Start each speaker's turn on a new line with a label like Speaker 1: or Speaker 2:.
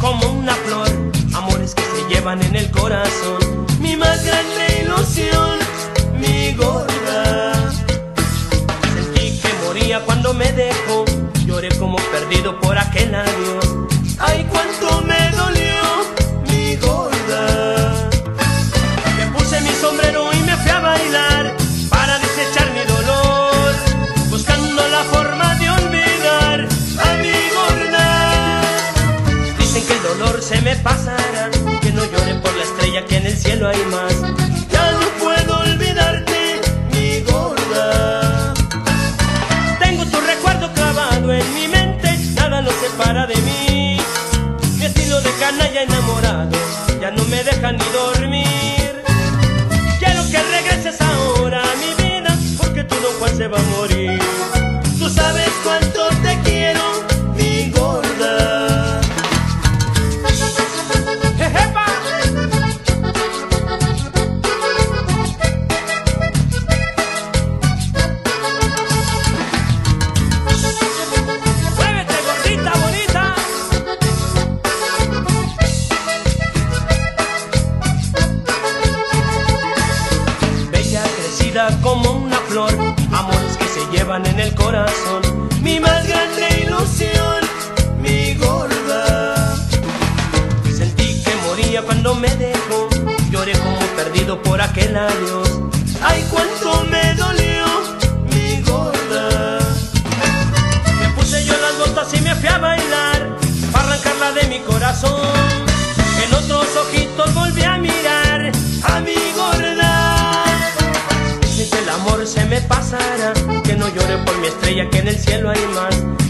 Speaker 1: como una flor, amores que se llevan en el corazón. Mi más grande ilusión, mi gorda. Sentí que moría cuando me dejó, lloré como perdido por aquel adiós. Ay, cuánto me pasará, que no llore por la estrella que en el cielo hay más. Ya no puedo olvidarte, mi gorda. Tengo tu recuerdo clavado en mi mente, nada nos separa de mí. Mi estilo de canalla enamorado ya no me deja ni dormir. Quiero que regreses ahora a mi vida, porque tu don Juan se va a morir. Tú sabes cuánto como una flor, amores que se llevan en el corazón. Mi más grande ilusión, mi gorda. Sentí que moría cuando me dejó, lloré como perdido por aquel adiós. Ay, cuánto me dolió, mi gorda. Me puse yo las botas y me fui a bailar para arrancarla de mi corazón. En otros ojitos volví a se me pasará, que no llore por mi estrella, que en el cielo hay más.